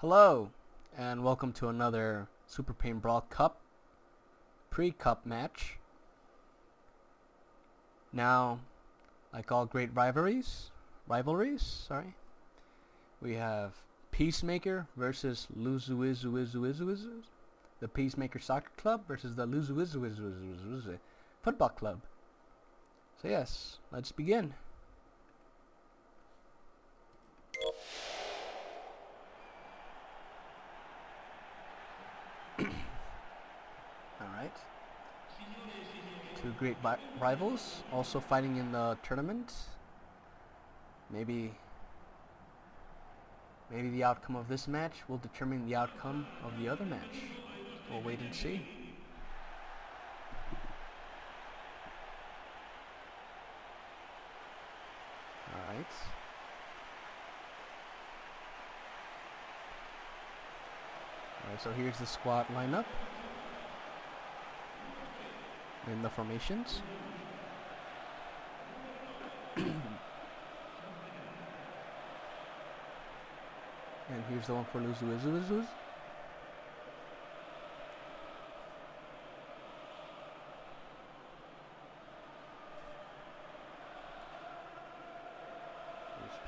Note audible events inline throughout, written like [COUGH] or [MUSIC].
Hello, and welcome to another Super Pain Brawl Cup pre-cup match. Now, like all great rivalries, rivalries, sorry, we have Peacemaker versus Luzuizuizuizuizu, the Peacemaker Soccer Club versus the Luzuizuizuizuizu Football Club. So yes, let's begin. Alright. Two great rivals also fighting in the tournament. Maybe maybe the outcome of this match will determine the outcome of the other match. We'll wait and see. Alright. Alright, so here's the squad lineup in the formations. [COUGHS] and here's the one for Luzuizuizus.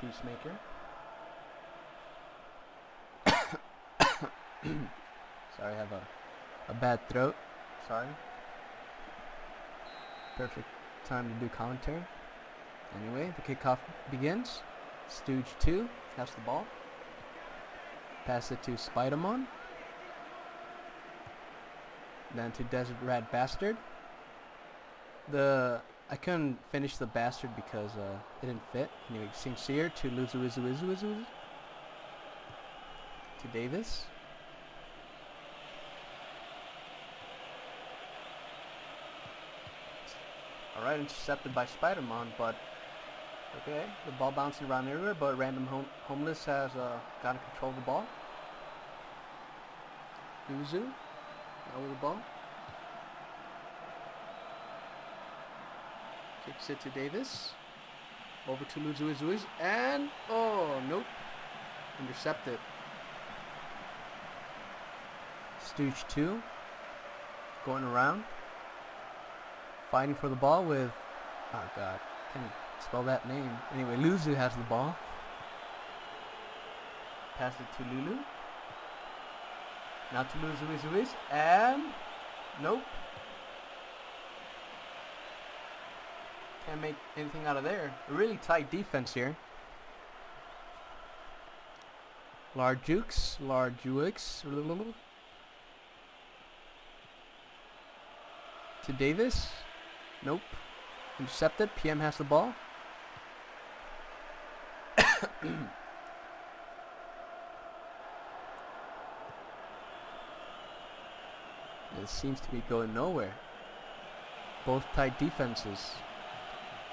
Here's Peacemaker. [COUGHS] [COUGHS] Sorry, I have a, a bad throat. Sorry. Perfect time to do commentary. Anyway, the kickoff begins. Stooge 2 has the ball. Pass it to Spidermon. Then to Desert Rat Bastard. The I couldn't finish the bastard because uh, it didn't fit. Anyway, Sincere to Luzuizuizuizu. To Davis. Alright, intercepted by Spider-Man, but okay, the ball bouncing around everywhere, but Random home Homeless has uh, got control of the ball. Uzu, over the ball. Kicks it to Davis. Over to Luzuizuiz, and oh, nope, intercepted. Stooge 2, going around. Fighting for the ball with, oh god, can't spell that name? Anyway, Luzu has the ball. Pass it to Lulu. Now to Luzu Luis, and nope. Can't make anything out of there. A really tight defense here. Large Jukes, Large Jukes, to Davis. Nope. Intercepted. PM has the ball. [COUGHS] it seems to be going nowhere. Both tight defenses.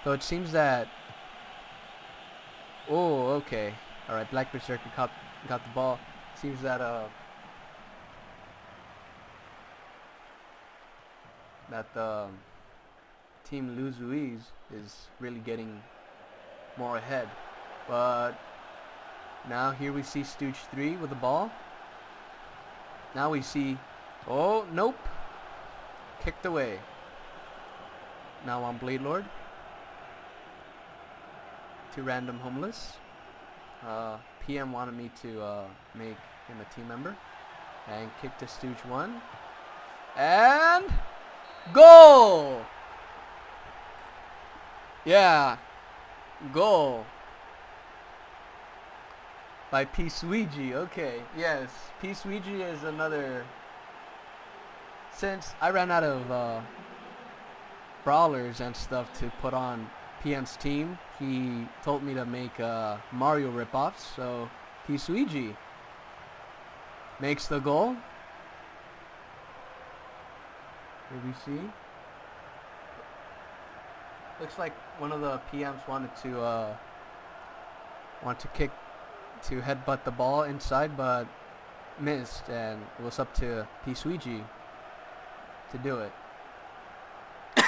Though it seems that... Oh, okay. Alright, Black Berserker got, got the ball. Seems that uh, that um, team Luzuiz is really getting more ahead. But now here we see Stooge 3 with the ball. Now we see, oh, nope. Kicked away. Now on Blade Lord. To Random Homeless. Uh, PM wanted me to uh, make him a team member. And kick to Stooge 1. And... Goal! Yeah. Goal. By P-Sweegie. Okay. Yes. P-Sweegie is another... Since I ran out of uh, brawlers and stuff to put on PM's team, he told me to make uh, Mario ripoffs. So P-Sweegie makes the goal. Here we see. Looks like one of the PMs wanted to uh, want to kick to headbutt the ball inside, but missed, and it was up to P Sweegie to do it. [COUGHS] All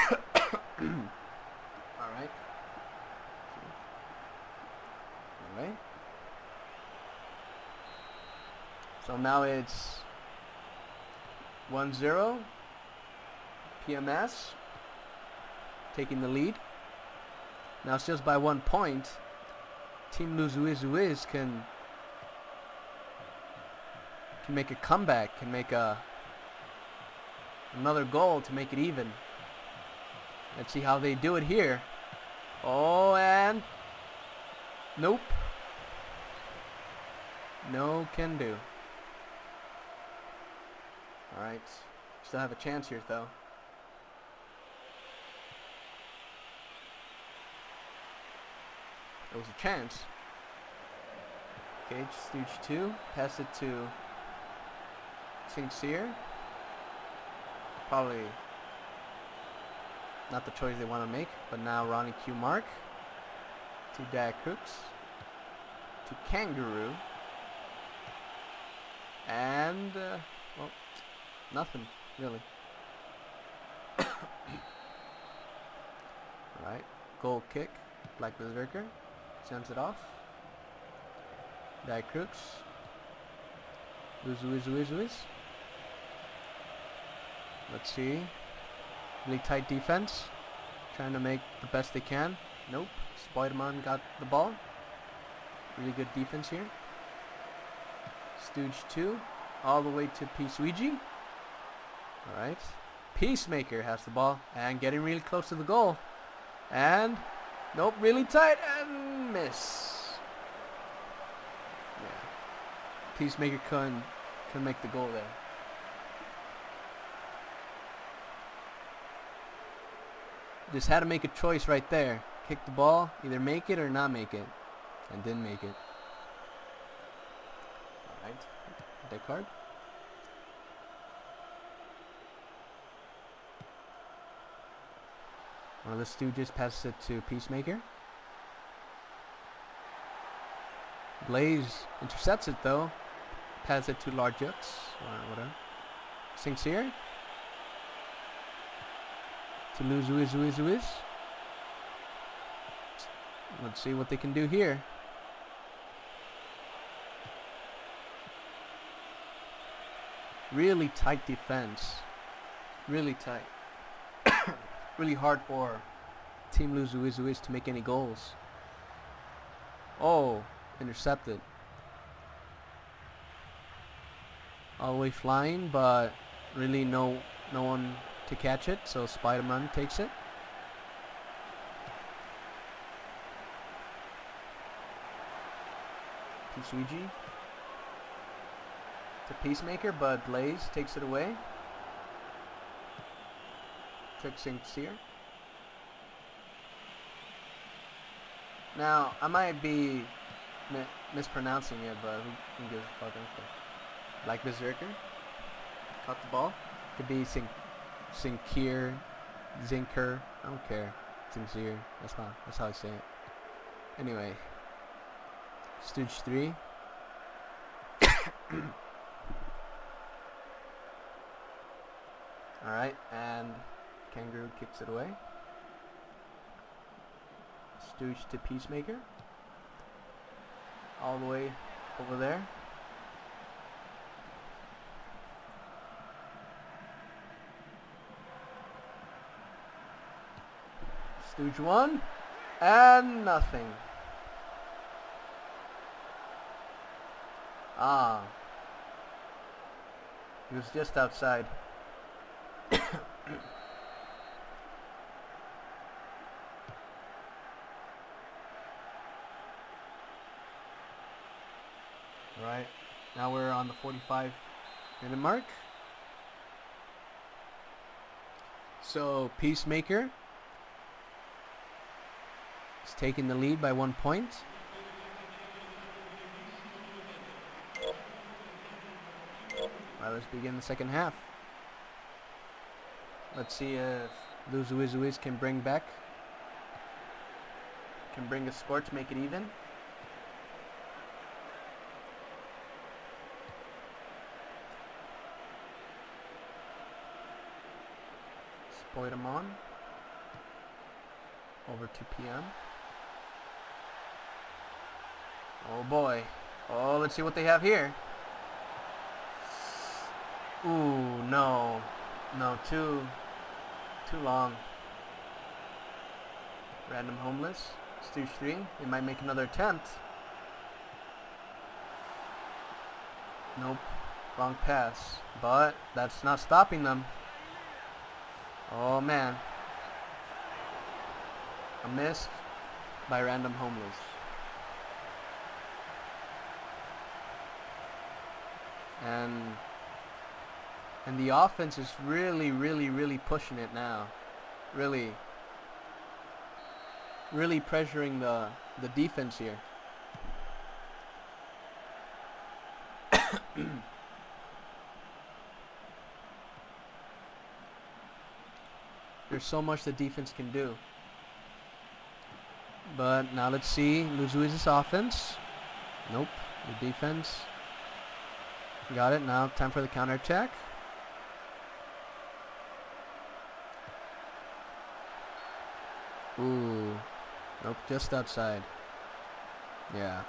right. All right. So now it's 1-0. PMS taking the lead. Now it's just by one point. Team Luzuizuiz can can make a comeback, can make a another goal to make it even. Let's see how they do it here. Oh, and nope. No can do. Alright. Still have a chance here, though. There was a chance. Okay, Stooge 2. Pass it to Sincere. Probably not the choice they want to make, but now Ronnie Q Mark to Dak Crooks to Kangaroo and uh, well nothing really [COUGHS] alright goal kick Black Berserker sends it off Dak Crooks Luiz Luiz Luiz Luiz let's see Really tight defense. Trying to make the best they can. Nope. Spider-Man got the ball. Really good defense here. Stooge 2. All the way to Peaceweegie. Alright. Peacemaker has the ball. And getting really close to the goal. And... Nope, really tight. And miss. Yeah. Peacemaker couldn't, couldn't make the goal there. Just had to make a choice right there. Kick the ball, either make it or not make it. And didn't make it. Alright. Dead card. One of the Stooges passes it to Peacemaker. Blaze intercepts it though. Passes it to Large Jux or whatever. Sincere to lose Luis Luis Luis. Let's see what they can do here. Really tight defense. Really tight. [COUGHS] really hard for Team Luz Luis Luis to make any goals. Oh, intercepted. All the way flying, but really no no one to catch it, so Spider-Man takes it. Pisuigi to Peacemaker, but Blaze takes it away. Took Sincere. Now, I might be mi mispronouncing it, but who, gives a fuck? Like Berserker. Caught the ball. Could be Sin Zinker, I don't care. Sincere, that's how, that's how I say it. Anyway, Stooge 3. [COUGHS] Alright, and Kangaroo kicks it away. Stooge to Peacemaker. All the way over there. Stooge one. And nothing. Ah. He was just outside. [COUGHS] [COUGHS] [COUGHS] right. Now we're on the 45 minute mark. So Peacemaker is taking the lead by one point. Alright, let's begin the second half. Let's see if Luzuizuiz can bring back, can bring a score to make it even. Spoitamon over to PM. Oh boy. Oh, let's see what they have here. Ooh, no. No, too, too long. Random homeless. Stooge 3. They might make another attempt. Nope. Wrong pass. But that's not stopping them. Oh man. A miss by random homeless. And and the offense is really, really, really pushing it now. Really really pressuring the the defense here. [COUGHS] [COUGHS] [COUGHS] There's so much the defense can do. But now let's see Luzuiz's offense. Nope. The defense. Got it. Now time for the counter attack. Ooh. Nope, just outside. Yeah.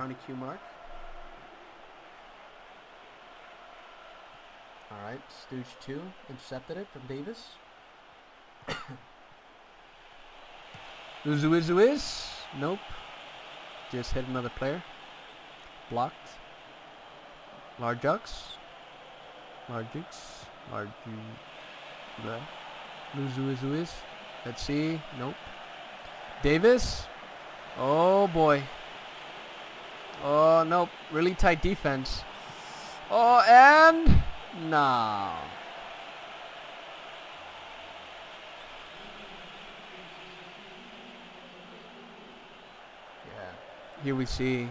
Ronnie Q mark. Alright, Stooge 2 intercepted it from Davis. Uzu Izu is? Nope. Just hit another player. Blocked. Larjux. Larjux. Larju. Uzu Izu is. Let's see. Nope. Davis. Oh boy. Oh, nope. Really tight defense. Oh, and... No. Yeah. Here we see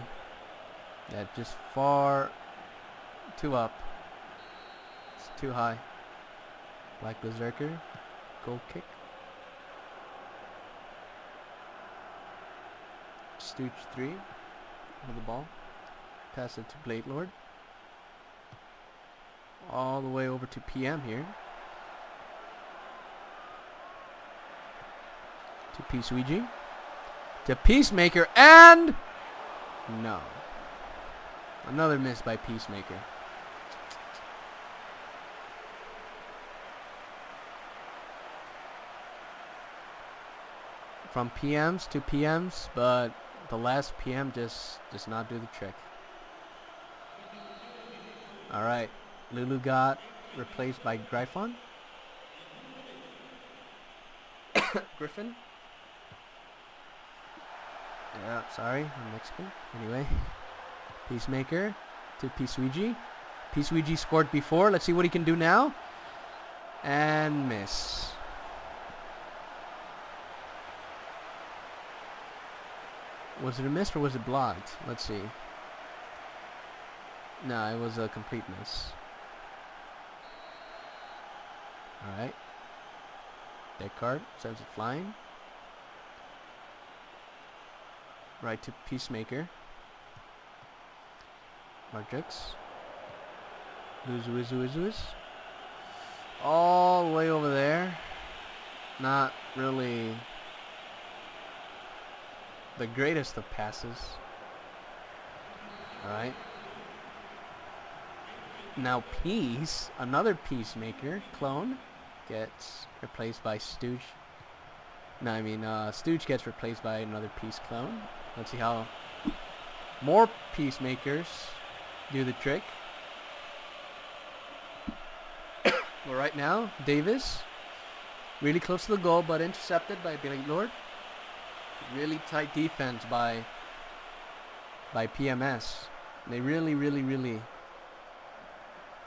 that just far too up. It's too high. Black Berserker. Goal kick. Stooge 3 with the ball. Pass it to Blade Lord. All the way over to PM here. To Peace Peaceweegie. To Peacemaker and no. Another miss by Peacemaker. From PMs to PMs, but the last PM just does not do the trick. Alright, Lulu got replaced by Gryphon. [COUGHS] Griffin. Yeah, sorry, I'm Mexican. Anyway, Peacemaker to Peaceweegie. Peaceweegie scored before. Let's see what he can do now. And miss. Was it a miss or was it blocked? Let's see. No, it was a complete miss. Alright. Dead card sends it flying. Right to Peacemaker. Marjux. Luzuizuizuis. All the way over there. Not really the greatest of passes. Alright. Now Peace, another Peacemaker clone, gets replaced by Stooge. No, I mean, uh, Stooge gets replaced by another Peace clone. Let's see how more Peacemakers do the trick. [COUGHS] well, right now, Davis, really close to the goal, but intercepted by Billy Lord. Really tight defense by by PMS. They really, really, really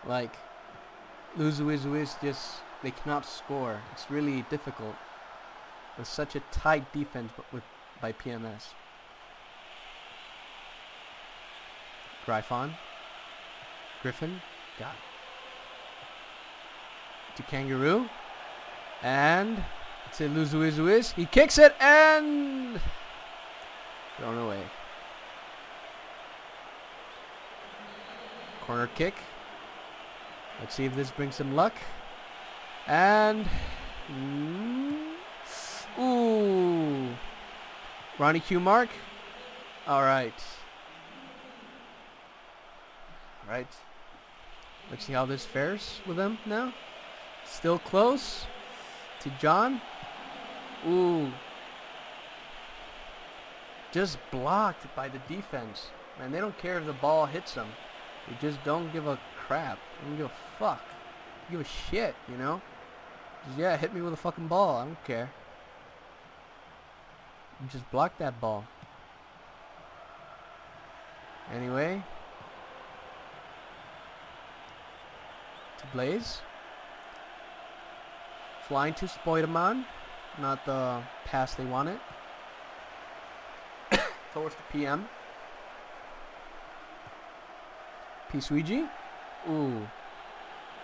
like Luzu is just they cannot score. It's really difficult with such a tight defense with by PMS. Gryphon. Griffin. Got it. To Kangaroo. And to Luzuizuiz. He kicks it and thrown away. Corner kick. Let's see if this brings some luck. And ooh, Ronnie Q Mark. All right. All right. Let's see how this fares with them now. Still close to John. Ooh. Just blocked by the defense. Man, they don't care if the ball hits them. They just don't give a crap. They don't give a fuck. They give a shit, you know? Just, yeah, hit me with a fucking ball. I don't care. Just block that ball. Anyway. To Blaze. Flying to Spoiderman. Not the pass they wanted. Towards [COUGHS] the PM. P-Sweegie. Ooh.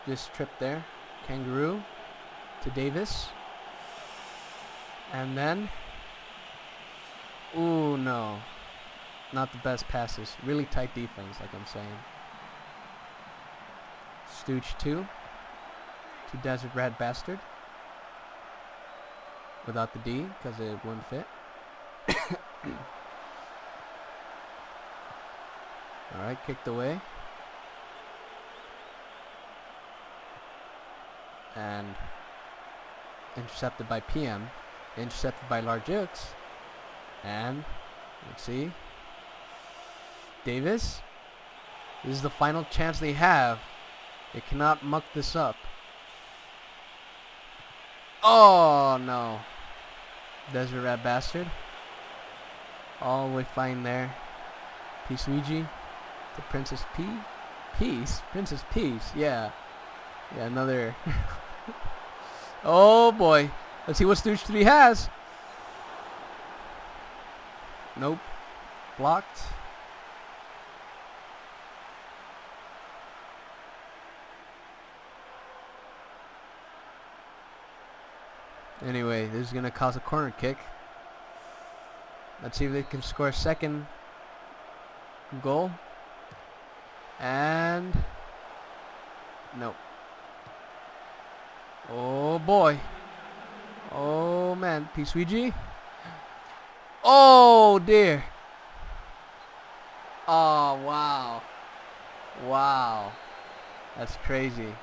Just trip there. Kangaroo. To Davis. And then. Ooh, no. Not the best passes. Really tight defense, like I'm saying. Stooge 2. To Desert Rat Bastard. Without the D, because it wouldn't fit. [COUGHS] Alright, kicked away. And intercepted by PM. Intercepted by Largeux. And let's see. Davis. This is the final chance they have. They cannot muck this up. Oh no. Desert Rat Bastard. All way fine there. Peace Luigi. The Princess P. Peace? Princess Peace, yeah. Yeah, another. [LAUGHS] oh boy. Let's see what Stooge 3 has. Nope. Blocked. Anyway, this is going to cause a corner kick. Let's see if they can score a second goal. And... Nope. Oh boy. Oh man. P-Sweegie. Oh dear. Oh wow. Wow. That's crazy.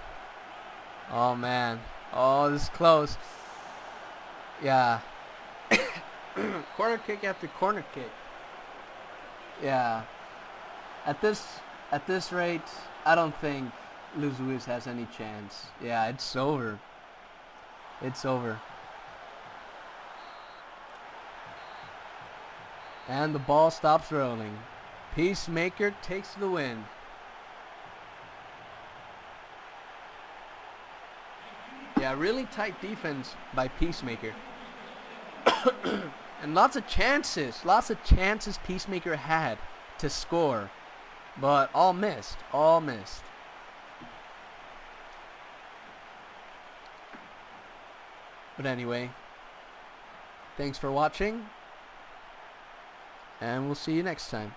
Oh man. Oh, this is close. Yeah. [COUGHS] corner kick after corner kick. Yeah. At this at this rate, I don't think Luis has any chance. Yeah, it's over. It's over. And the ball stops rolling. Peacemaker takes the win. Yeah, really tight defense by Peacemaker. [COUGHS] and lots of chances, lots of chances Peacemaker had to score. But all missed, all missed. But anyway, thanks for watching. And we'll see you next time.